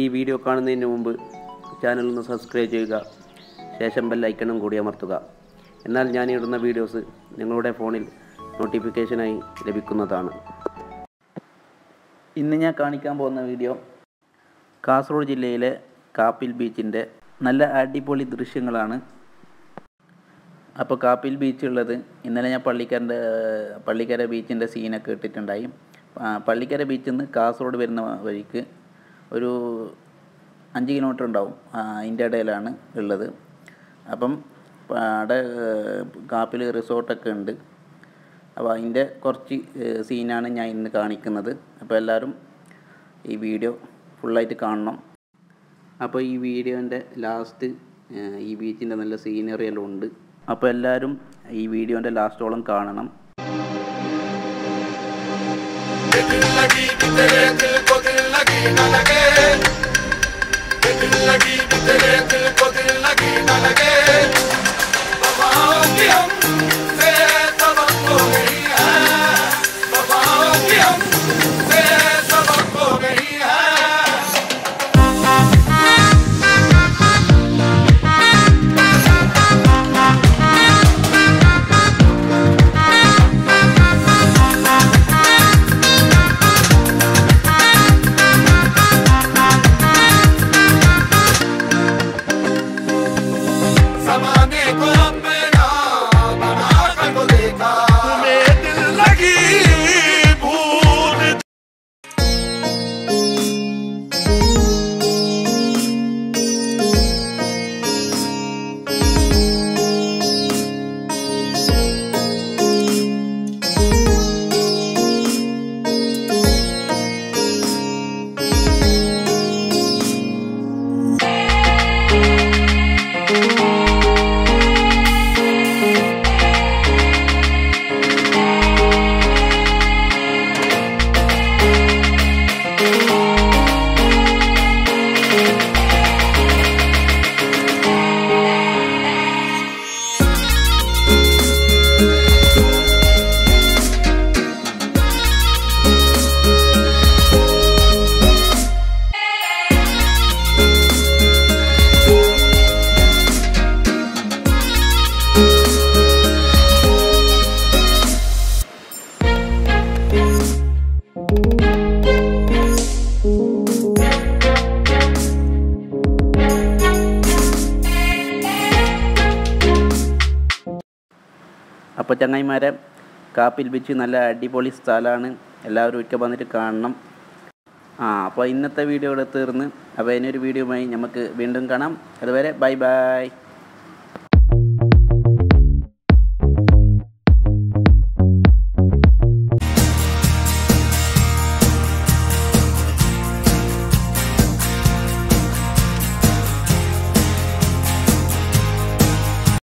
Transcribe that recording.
ഈ വീഡിയോ കാണുന്നതിന് മുമ്പ് ചാനൽ ഒന്ന് സബ്സ്ക്രൈബ് ചെയ്യുക. ശേഷം ബെൽ ഐക്കണും കൂടി അമർത്തുക. എന്നാൽ ഞാൻ ഇടുന്ന വീഡിയോസ് നിങ്ങളുടെ ഫോണിൽ നോട്ടിഫിക്കേഷനായി ലഭിക്കുന്നതാണ്. ഇന്ന് ഞാൻ കാണിക്കാൻ പോകുന്ന വീഡിയോ കാസർഗോഡ് ജില്ലയിലെ കാപ്പിൽ ബീച്ചിന്റെ നല്ല അടിപൊളി ദൃശ്യങ്ങളാണ്. അപ്പോൾ കാപ്പിൽ ബീച്ചുള്ളത് ഇന്നലെ ഞാൻ പള്ളിക്കരന്റെ പള്ളിക്കര ബീച്ചിന്റെ സീനൊക്കെ ഇട്ടിട്ടുണ്ടായി. പള്ളിക്കര ബീച്ചിൽ നിന്ന് കാസർഗോഡ് വരുന്ന വഴിക്ക് ഒരു അഞ്ച് കിലോമീറ്റർ ഉണ്ടാവും അതിന്റെ ഇടയിലാണ് ഉള്ളത്. അപ്പം അവിടെ കാപ്പിൽ റിസോർട്ടൊക്കെ ഉണ്ട്. അപ്പോൾ അതിന്റെ കുറച്ച് സീനാണ് ഞാൻ ഇന്ന് കാണിക്കുന്നത്. അപ്പോൾ എല്ലാവരും ഈ വീഡിയോ ഫുള്ളായിട്ട് കാണണം. അപ്പോൾ ഈ വീഡിയോന്റെ ലാസ്റ്റ് ഈ ബീച്ചിന്റെ നല്ല സീനറി എല്ലാം ഉണ്ട്. അപ്പോൾ എല്ലാവരും ഈ വീഡിയോന്റെ ലാസ്റ്റോളം കാണണം. लगी कि तेरे दिल को दिल लगी न लगे दिल लगी അപ്പോൾ ചങ്ങായിമാരെ കാപ്പിൽ ബീച്ച് നല്ല അടിപൊളി സ്ഥലമാണ്. എല്ലാവരും ഒരിക്കൽ വന്നിട്ട് കാണണം. ആ അപ്പോൾ ഇന്നത്തെ വീഡിയോ ഇവിടെ തീർന്ന്. അപ്പോൾ ഇനിയൊരു വീഡിയോയുമായി നമുക്ക് വീണ്ടും കാണാം. അതുവരെ ബൈ ബൈ.